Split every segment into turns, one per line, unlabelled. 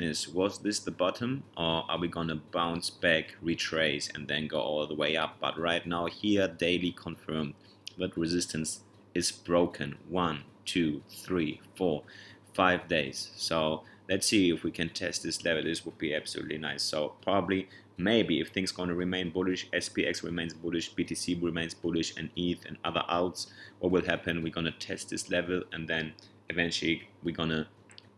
is was this the bottom or are we gonna bounce back retrace and then go all the way up? But right now here daily confirmed that resistance is broken. One two three four five days. So let's see if we can test this level. This would be absolutely nice. So probably maybe if things to remain bullish SPX remains bullish BTC remains bullish and ETH and other alts what will happen? We're to test this level and then eventually we're to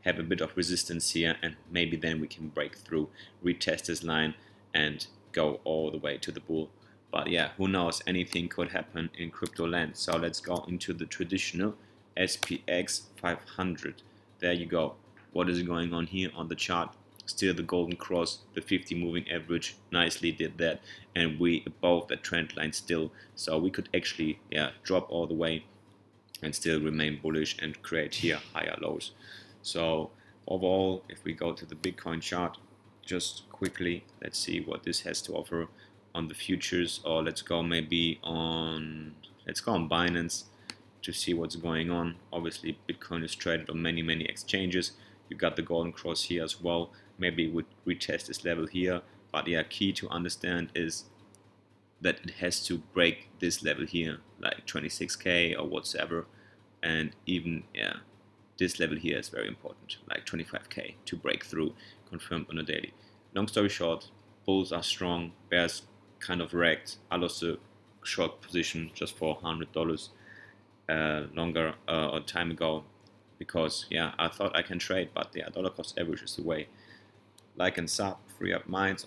have a bit of resistance here and maybe then we can break through, retest this line and go all the way to the bull. But yeah, who knows, anything could happen in crypto land. So let's go into the traditional SPX 500. There you go. What is going on here on the chart? Still the golden cross, the 50 moving average nicely did that and we above the trend line still. So we could actually yeah drop all the way and still remain bullish and create here higher lows. So overall, if we go to the Bitcoin chart, just quickly, let's see what this has to offer on the futures, or let's go maybe on, let's go on Binance to see what's going on. Obviously, Bitcoin is traded on many, many exchanges. You got the golden cross here as well. Maybe we retest this level here. But yeah, key to understand is that it has to break this level here, like 26k or whatsoever. And even, yeah, this level here is very important, like 25k to break through, confirmed on a daily. Long story short, bulls are strong, bears kind of wrecked. I lost a short position just for $100 uh, longer uh, or time ago because yeah, I thought I can trade, but yeah, dollar cost average is the way. Like and sub, free up minds.